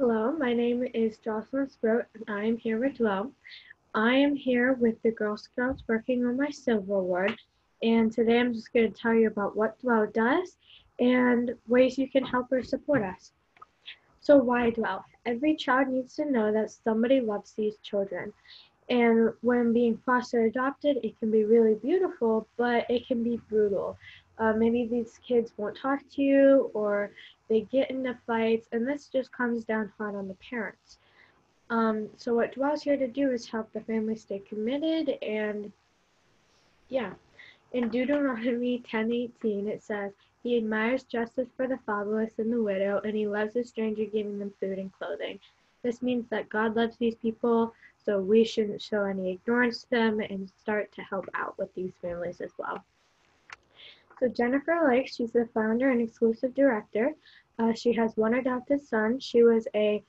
Hello, my name is Jocelyn Sproat, and I am here with Dwell. I am here with the Girl Scouts working on my Silver Award, and today I'm just going to tell you about what Dwell does and ways you can help or support us. So, why Dwell? Every child needs to know that somebody loves these children. And when being foster adopted, it can be really beautiful, but it can be brutal. Uh, maybe these kids won't talk to you or they get into fights, and this just comes down hard on the parents. Um, so what Dwell's here to do is help the family stay committed and yeah. In Deuteronomy 10:18 it says, "He admires justice for the fatherless and the widow, and he loves the stranger, giving them food and clothing." This means that God loves these people, so we shouldn't show any ignorance to them and start to help out with these families as well. So Jennifer Lake, she's the founder and exclusive director. Uh, she has one adopted son. She was a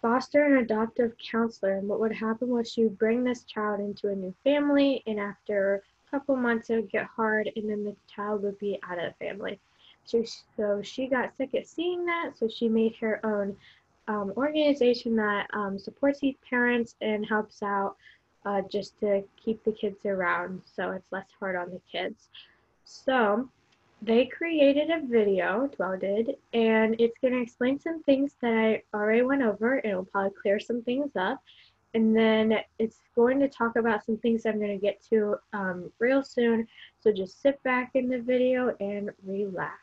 foster and adoptive counselor. And what would happen was she would bring this child into a new family, and after a couple months, it would get hard, and then the child would be out of the family. So, so she got sick at seeing that, so she made her own um, organization that um, supports these parents and helps out uh, just to keep the kids around so it's less hard on the kids. So they created a video, Dwell did, and it's going to explain some things that I already went over. It'll probably clear some things up. And then it's going to talk about some things I'm going to get to um, real soon. So just sit back in the video and relax.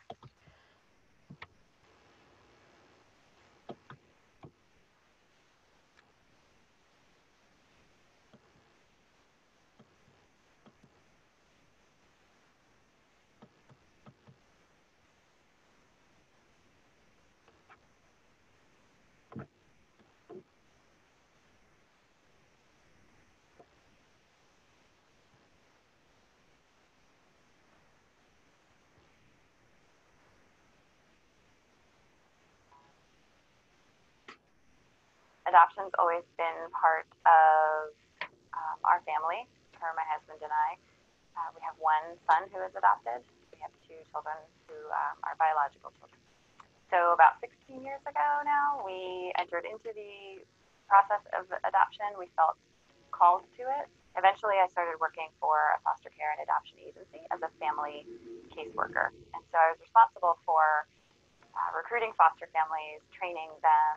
Adoption's always been part of um, our family, for my husband and I. Uh, we have one son who is adopted. We have two children who um, are biological children. So about 16 years ago now, we entered into the process of adoption. We felt called to it. Eventually, I started working for a foster care and adoption agency as a family caseworker. And so I was responsible for uh, recruiting foster families, training them,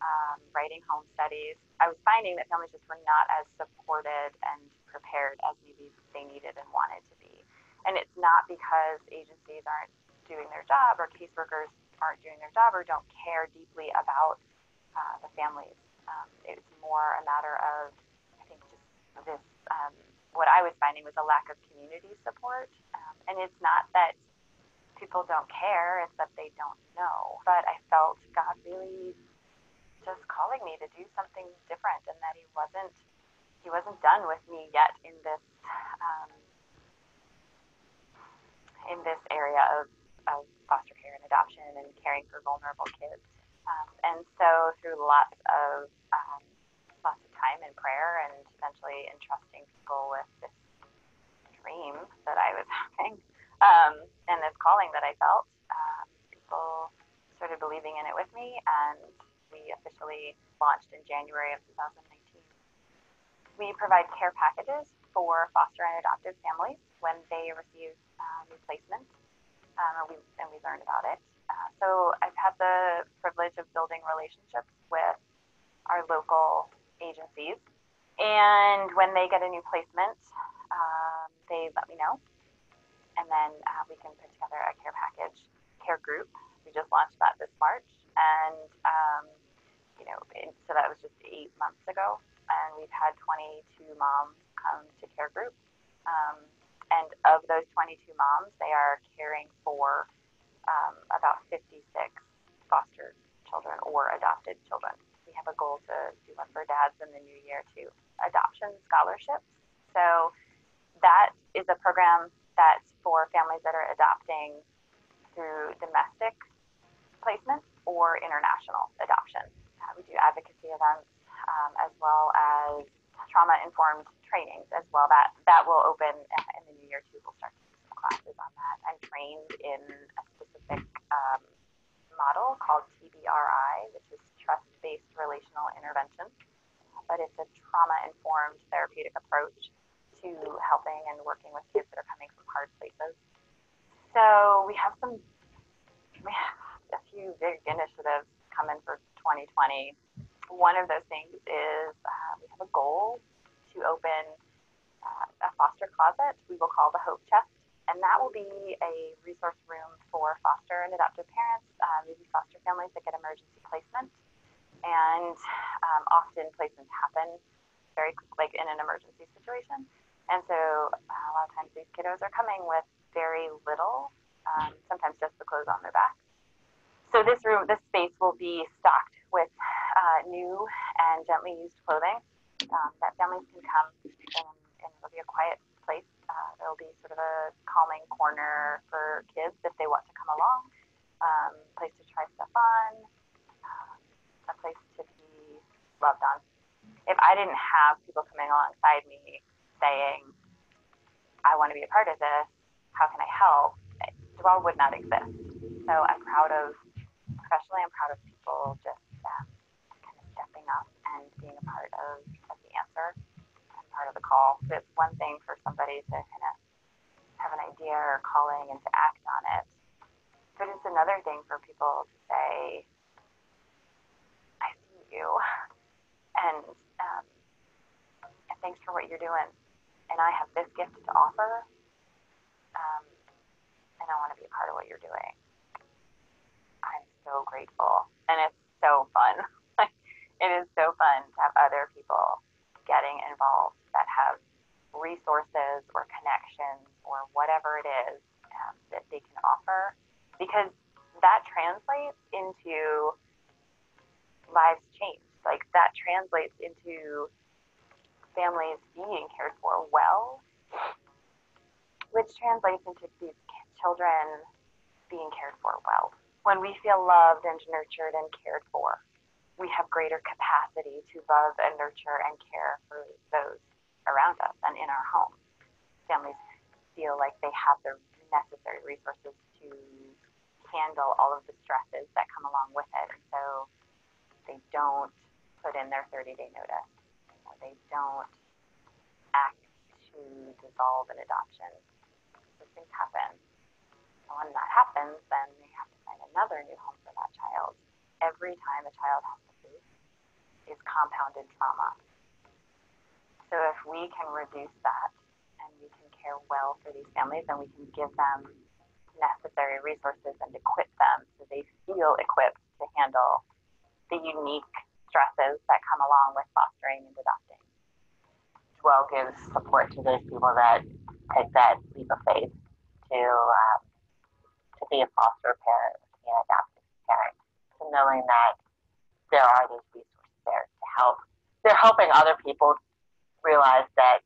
um, writing home studies, I was finding that families just were not as supported and prepared as maybe they needed and wanted to be. And it's not because agencies aren't doing their job or caseworkers aren't doing their job or don't care deeply about uh, the families. Um, it's more a matter of, I think, just this. Um, what I was finding was a lack of community support, um, and it's not that people don't care; it's that they don't know. But I felt God really just calling me to do something different and that he wasn't he wasn't done with me yet in this um, in this area of, of foster care and adoption and caring for vulnerable kids. Um, and so through lots of um, lots of time and prayer and eventually entrusting people with this dream that I was having um, and this calling that I felt, uh, people started believing in it with me and we officially launched in January of 2019. We provide care packages for foster and adoptive families when they receive uh, replacement, um, and, we, and we learn about it. Uh, so I've had the privilege of building relationships with our local agencies, and when they get a new placement, um, they let me know, and then uh, we can put together a care package, care group. We just launched that this March, and um, you know, so that was just eight months ago, and we've had 22 moms come to care group. Um, and of those 22 moms, they are caring for um, about 56 foster children or adopted children. We have a goal to do one for dads in the new year too. Adoption scholarships. So that is a program that's for families that are adopting through domestic placement or international adoption. Uh, we do advocacy events um, as well as trauma informed trainings as well. That that will open in the new year too. We'll start some classes on that. I'm trained in a specific um, model called TBRI, which is trust based relational intervention. But it's a trauma informed therapeutic approach to helping and working with kids that are coming from hard places. So we have some, we have a few big initiatives coming for 2020. One of those things is uh, we have a goal to open uh, a foster closet we will call the Hope Chest. And that will be a resource room for foster and adoptive parents, uh, maybe foster families that get emergency placement. And um, often placements happen very like in an emergency situation. And so uh, a lot of times these kiddos are coming with very little, um, sometimes just the clothes on their back. So this room, this space will be stocked with uh, new and gently used clothing um, that families can come and, and it'll be a quiet place. Uh, there'll be sort of a calming corner for kids if they want to come along, um, place to try stuff on, uh, a place to be loved on. If I didn't have people coming alongside me saying, I want to be a part of this, how can I help? Dwell would not exist. So I'm proud of, professionally, I'm proud of people just um, kind of stepping up and being a part of, of the answer and part of the call. So it's one thing for somebody to kind of have an idea or calling and to act on it. But it's another thing for people to say, I see you. And, um, thanks for what you're doing and I have this gift to offer, um, and I want to be a part of what you're doing. I'm so grateful, and it's so fun. it is so fun to have other people getting involved that have resources or connections or whatever it is um, that they can offer, because that translates into lives changed. Like that translates into families being cared for well, which translates into these children being cared for well. When we feel loved and nurtured and cared for, we have greater capacity to love and nurture and care for those around us and in our home. Families feel like they have the necessary resources to handle all of the stresses that come along with it. So they don't put in their 30 day notice they don't act to dissolve an adoption. Those things happen. And when that happens, then they have to find another new home for that child. Every time a child has to face is compounded trauma. So if we can reduce that and we can care well for these families and we can give them necessary resources and equip them so they feel equipped to handle the unique stresses that come along with fostering and adopting. Well, gives support to those people that take that leap of faith to um, to be a foster parent, to be an adoptive parent, to knowing that there are those resources there to help. They're helping other people realize that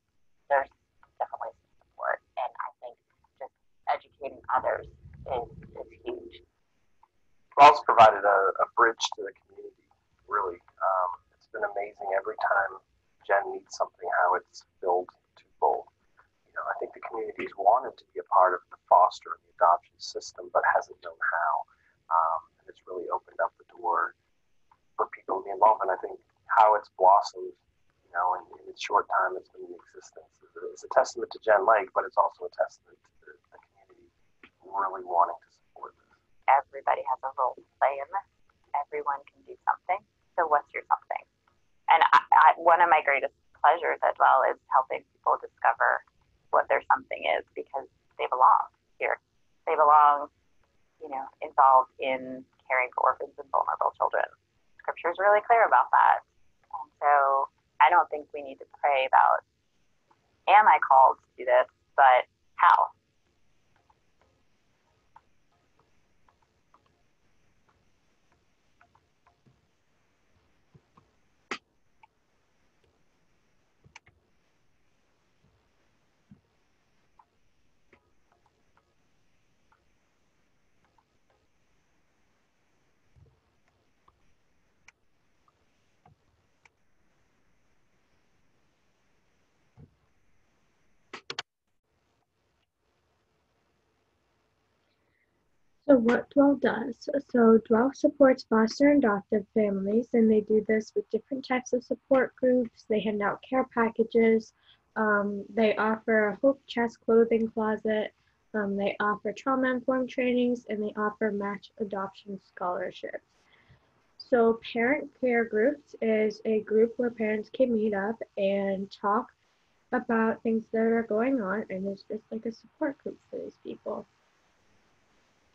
there's different ways to support, and I think just educating others is, is huge. Dwell's provided a, a bridge to the community, really. Um, it's been amazing every time Jen needs something, how it's filled to full. You know, I think the community's wanted to be a part of the foster and the adoption system, but hasn't known how. Um, and it's really opened up the door for people to be involved. And I think how it's blossomed, you know, in, in its short time it's been in existence is a, is a testament to Jen Lake, but it's also a testament to the, the community really wanting to support this. Everybody has a role to play in this. Everyone can do something. So what's your something? And I, I, one of my greatest pleasures as well is helping people discover what their something is because they belong here. They belong, you know, involved in caring for orphans and vulnerable children. Scripture is really clear about that. And so I don't think we need to pray about, am I called to do this, but how? So what Dwell does, so Dwell supports foster and adoptive families, and they do this with different types of support groups. They hand out care packages. Um, they offer a Hope Chest clothing closet. Um, they offer trauma-informed trainings, and they offer match adoption scholarships. So parent care groups is a group where parents can meet up and talk about things that are going on, and it's just like a support group for these people.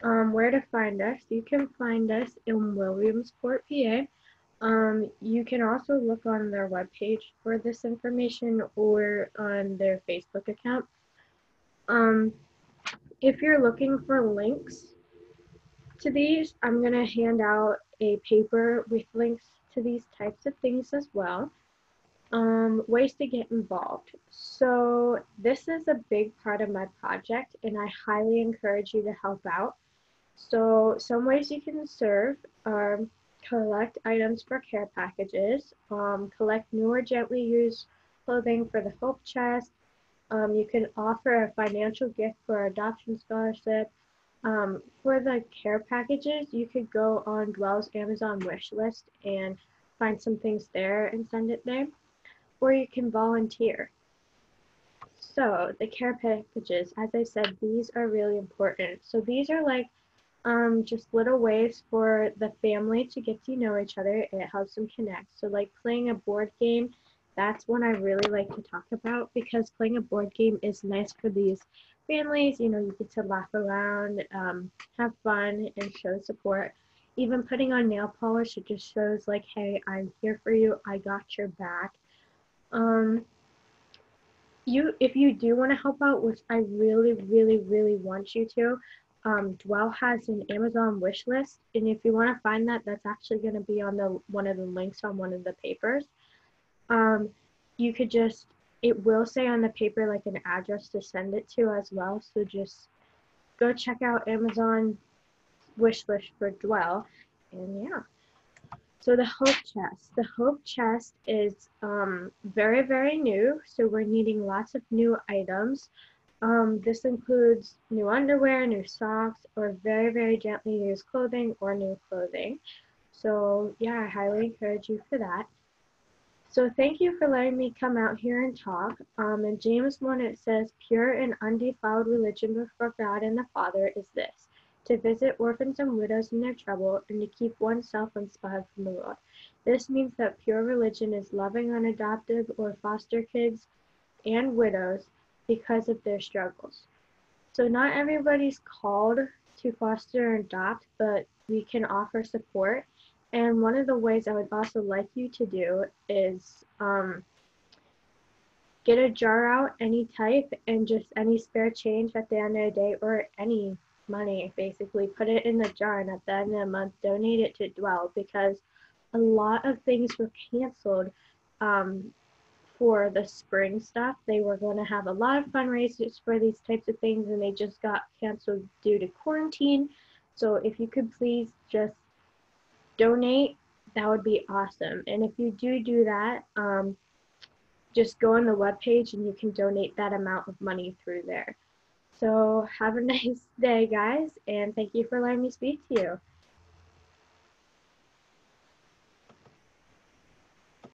Um, where to find us? You can find us in Williamsport, PA. Um, you can also look on their webpage for this information or on their Facebook account. Um, if you're looking for links to these, I'm going to hand out a paper with links to these types of things as well. Um, ways to get involved. So this is a big part of my project and I highly encourage you to help out. So some ways you can serve are collect items for care packages, um, collect new or gently used clothing for the Hope Chest. Um, you can offer a financial gift for adoption scholarship. Um, for the care packages, you could go on Dwell's Amazon wish list and find some things there and send it there. Or you can volunteer. So the care packages, as I said, these are really important. So these are like um, just little ways for the family to get to know each other. It helps them connect. So, like playing a board game, that's one I really like to talk about because playing a board game is nice for these families. You know, you get to laugh around, um, have fun, and show support. Even putting on nail polish, it just shows like, hey, I'm here for you. I got your back. Um, you, if you do want to help out, which I really, really, really want you to, um, Dwell has an Amazon wish list, and if you want to find that, that's actually going to be on the one of the links on one of the papers. Um, you could just it will say on the paper like an address to send it to as well. So just go check out Amazon wish list for Dwell, and yeah. So the Hope Chest. The Hope Chest is um, very very new, so we're needing lots of new items. Um, this includes new underwear, new socks, or very, very gently used clothing or new clothing. So yeah, I highly encourage you for that. So thank you for letting me come out here and talk. Um, in James 1, it says, Pure and undefiled religion before God and the Father is this, to visit orphans and widows in their trouble and to keep oneself unspotted from the world. This means that pure religion is loving unadopted or foster kids and widows because of their struggles. So not everybody's called to foster and adopt, but we can offer support. And one of the ways I would also like you to do is um, get a jar out, any type, and just any spare change at the end of the day, or any money, basically, put it in the jar, and at the end of the month, donate it to Dwell because a lot of things were canceled um, for the spring stuff. They were going to have a lot of fundraisers for these types of things and they just got canceled due to quarantine. So if you could please just donate, that would be awesome. And if you do do that, um, just go on the webpage and you can donate that amount of money through there. So have a nice day, guys, and thank you for letting me speak to you.